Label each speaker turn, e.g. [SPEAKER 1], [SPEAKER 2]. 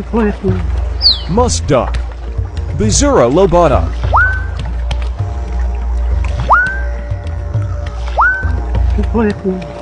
[SPEAKER 1] Completely.
[SPEAKER 2] Musk duck. Bizura lobata.
[SPEAKER 1] Completely.